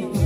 faith.